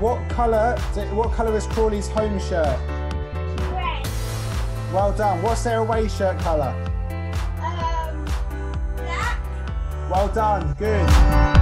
What colour? What colour is Crawley's home shirt? Red. Well done. What's their away shirt colour? Um, black. Well done. Good.